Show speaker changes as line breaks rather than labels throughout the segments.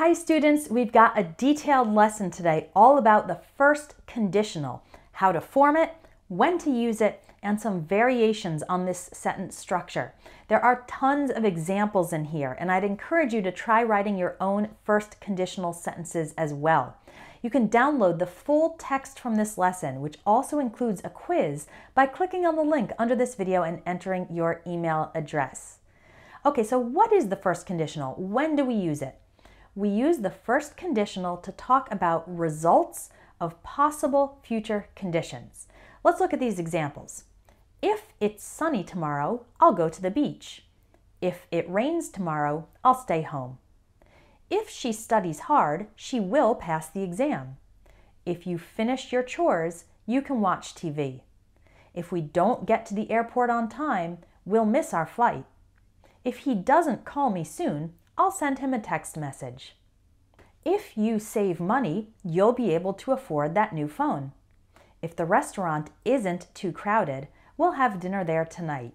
Hi students, we've got a detailed lesson today all about the first conditional, how to form it, when to use it, and some variations on this sentence structure. There are tons of examples in here, and I'd encourage you to try writing your own first conditional sentences as well. You can download the full text from this lesson, which also includes a quiz, by clicking on the link under this video and entering your email address. Okay, so what is the first conditional? When do we use it? We use the first conditional to talk about results of possible future conditions. Let's look at these examples. If it's sunny tomorrow, I'll go to the beach. If it rains tomorrow, I'll stay home. If she studies hard, she will pass the exam. If you finish your chores, you can watch TV. If we don't get to the airport on time, we'll miss our flight. If he doesn't call me soon, I'll send him a text message. If you save money, you'll be able to afford that new phone. If the restaurant isn't too crowded, we'll have dinner there tonight.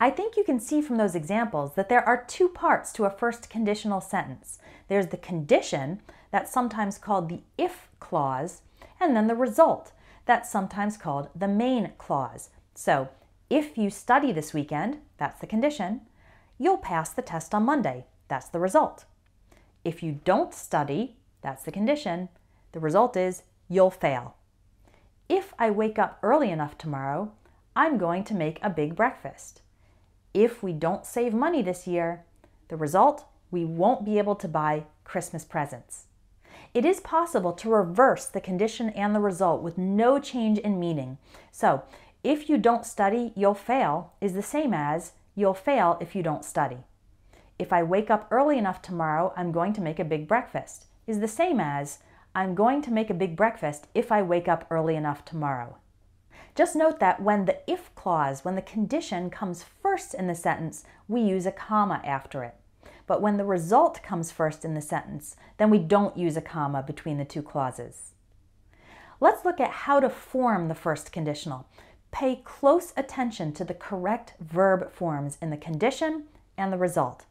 I think you can see from those examples that there are two parts to a first conditional sentence. There's the condition, that's sometimes called the if clause, and then the result, that's sometimes called the main clause. So, if you study this weekend, that's the condition, you'll pass the test on Monday. That's the result. If you don't study, that's the condition, the result is you'll fail. If I wake up early enough tomorrow, I'm going to make a big breakfast. If we don't save money this year, the result, we won't be able to buy Christmas presents. It is possible to reverse the condition and the result with no change in meaning. So, if you don't study, you'll fail is the same as you'll fail if you don't study if I wake up early enough tomorrow, I'm going to make a big breakfast, is the same as I'm going to make a big breakfast if I wake up early enough tomorrow. Just note that when the if clause, when the condition comes first in the sentence, we use a comma after it. But when the result comes first in the sentence, then we don't use a comma between the two clauses. Let's look at how to form the first conditional. Pay close attention to the correct verb forms in the condition and the result.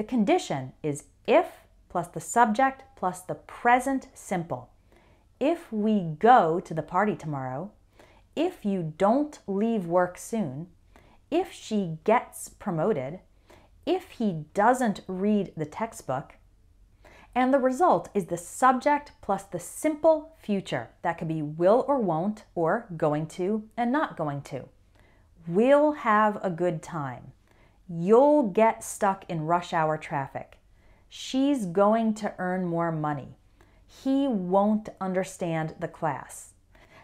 The condition is if plus the subject plus the present simple. If we go to the party tomorrow, if you don't leave work soon, if she gets promoted, if he doesn't read the textbook, and the result is the subject plus the simple future. That could be will or won't, or going to and not going to. We'll have a good time. You'll get stuck in rush hour traffic. She's going to earn more money. He won't understand the class.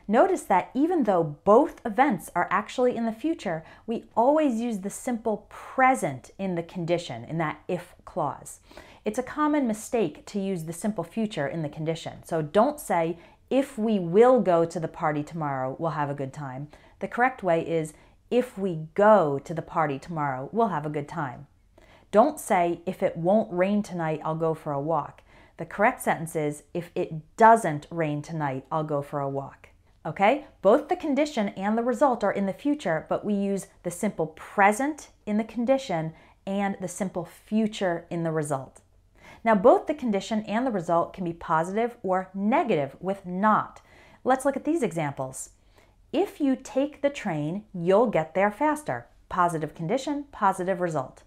Notice that even though both events are actually in the future, we always use the simple present in the condition, in that if clause. It's a common mistake to use the simple future in the condition. So don't say, if we will go to the party tomorrow, we'll have a good time. The correct way is, if we go to the party tomorrow, we'll have a good time. Don't say, if it won't rain tonight, I'll go for a walk. The correct sentence is, if it doesn't rain tonight, I'll go for a walk. Okay? Both the condition and the result are in the future, but we use the simple present in the condition and the simple future in the result. Now, both the condition and the result can be positive or negative with not. Let's look at these examples. If you take the train, you'll get there faster. Positive condition, positive result.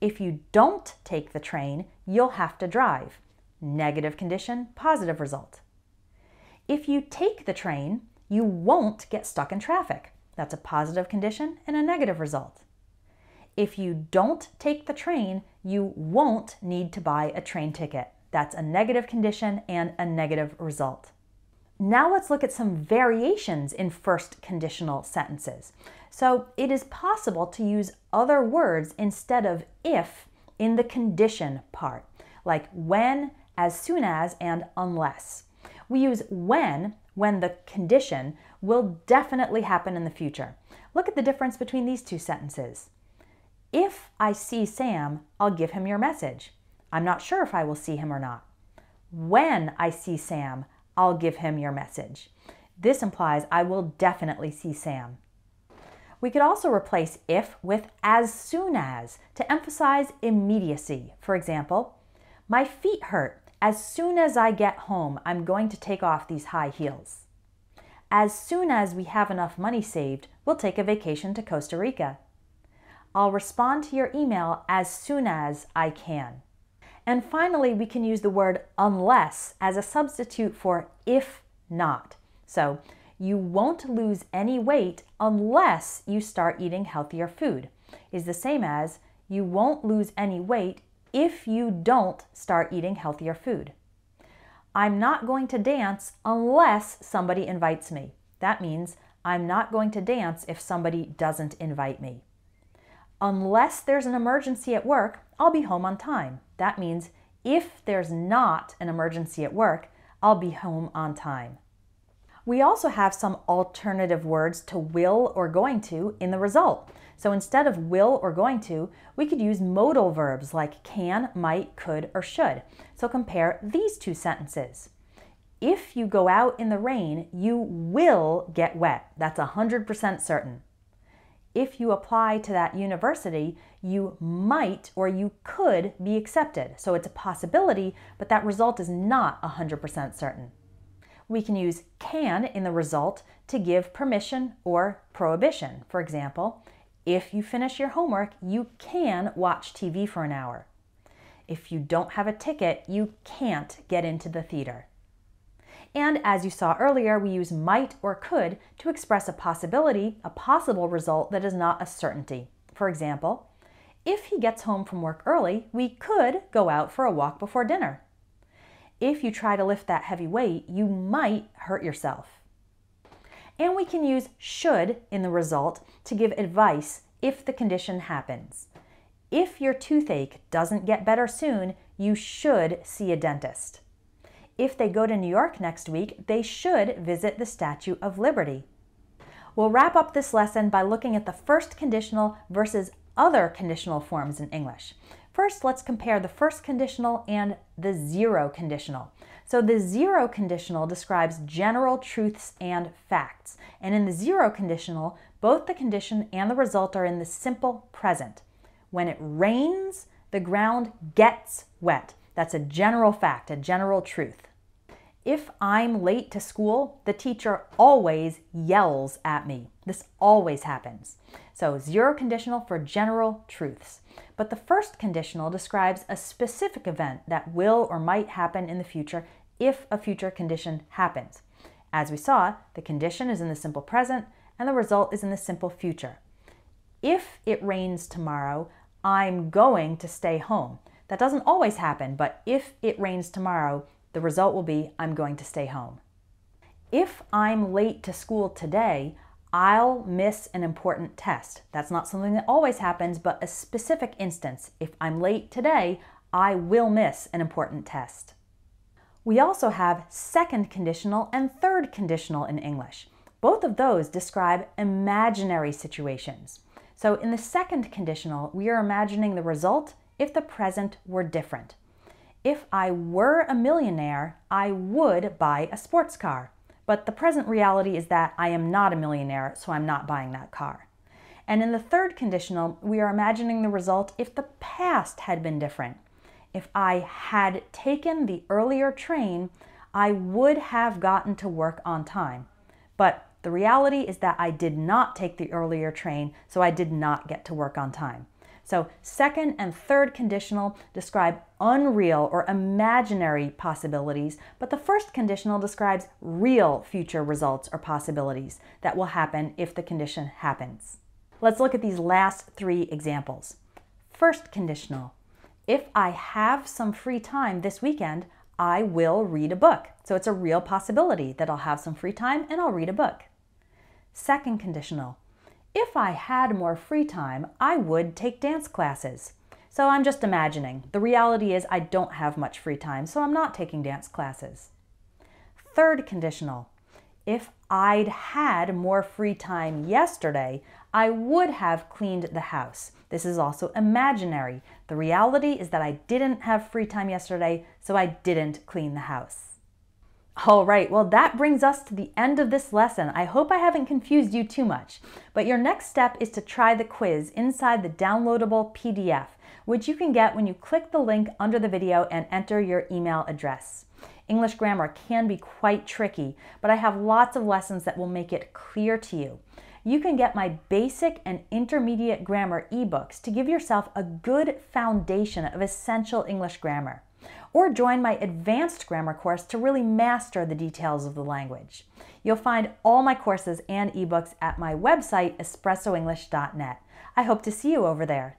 If you don't take the train, you'll have to drive. Negative condition, positive result. If you take the train, you won't get stuck in traffic. That's a positive condition and a negative result. If you don't take the train, you won't need to buy a train ticket. That's a negative condition and a negative result. Now let's look at some variations in first conditional sentences. So it is possible to use other words instead of if in the condition part, like when, as soon as, and unless. We use when when the condition will definitely happen in the future. Look at the difference between these two sentences. If I see Sam, I'll give him your message. I'm not sure if I will see him or not. When I see Sam, I'll give him your message. This implies I will definitely see Sam. We could also replace if with as soon as to emphasize immediacy. For example, My feet hurt. As soon as I get home, I'm going to take off these high heels. As soon as we have enough money saved, we'll take a vacation to Costa Rica. I'll respond to your email as soon as I can. And finally, we can use the word unless as a substitute for if not. So, you won't lose any weight unless you start eating healthier food, is the same as you won't lose any weight if you don't start eating healthier food. I'm not going to dance unless somebody invites me. That means I'm not going to dance if somebody doesn't invite me. Unless there's an emergency at work, I'll be home on time. That means if there's not an emergency at work, I'll be home on time. We also have some alternative words to will or going to in the result. So instead of will or going to, we could use modal verbs like can, might, could, or should. So compare these two sentences. If you go out in the rain, you will get wet. That's 100% certain. If you apply to that university, you might or you could be accepted. So it's a possibility, but that result is not 100% certain we can use can in the result to give permission or prohibition. For example, if you finish your homework, you can watch TV for an hour. If you don't have a ticket, you can't get into the theater. And as you saw earlier, we use might or could to express a possibility, a possible result that is not a certainty. For example, if he gets home from work early, we could go out for a walk before dinner if you try to lift that heavy weight, you might hurt yourself. And we can use should in the result to give advice if the condition happens. If your toothache doesn't get better soon, you should see a dentist. If they go to New York next week, they should visit the Statue of Liberty. We'll wrap up this lesson by looking at the first conditional versus other conditional forms in English. First, let's compare the first conditional and the zero conditional. So the zero conditional describes general truths and facts. And in the zero conditional, both the condition and the result are in the simple present. When it rains, the ground gets wet. That's a general fact, a general truth. If I'm late to school, the teacher always yells at me. This always happens. So zero conditional for general truths. But the first conditional describes a specific event that will or might happen in the future if a future condition happens. As we saw, the condition is in the simple present and the result is in the simple future. If it rains tomorrow, I'm going to stay home. That doesn't always happen, but if it rains tomorrow, the result will be I'm going to stay home. If I'm late to school today, I'll miss an important test. That's not something that always happens, but a specific instance. If I'm late today, I will miss an important test. We also have second conditional and third conditional in English. Both of those describe imaginary situations. So in the second conditional, we are imagining the result if the present were different. If I were a millionaire, I would buy a sports car. But the present reality is that I am not a millionaire, so I'm not buying that car. And in the third conditional, we are imagining the result if the past had been different. If I had taken the earlier train, I would have gotten to work on time. But the reality is that I did not take the earlier train, so I did not get to work on time. So, second and third conditional describe unreal or imaginary possibilities, but the first conditional describes real future results or possibilities that will happen if the condition happens. Let's look at these last three examples. First conditional if I have some free time this weekend, I will read a book. So it's a real possibility that I'll have some free time and I'll read a book. Second conditional if I had more free time, I would take dance classes. So I'm just imagining. The reality is I don't have much free time, so I'm not taking dance classes. Third conditional. If I'd had more free time yesterday, I would have cleaned the house. This is also imaginary. The reality is that I didn't have free time yesterday, so I didn't clean the house. All right, well, that brings us to the end of this lesson. I hope I haven't confused you too much, but your next step is to try the quiz inside the downloadable PDF, which you can get when you click the link under the video and enter your email address. English grammar can be quite tricky, but I have lots of lessons that will make it clear to you. You can get my basic and intermediate grammar ebooks to give yourself a good foundation of essential English grammar. Or join my advanced grammar course to really master the details of the language. You'll find all my courses and ebooks at my website, espressoenglish.net. I hope to see you over there.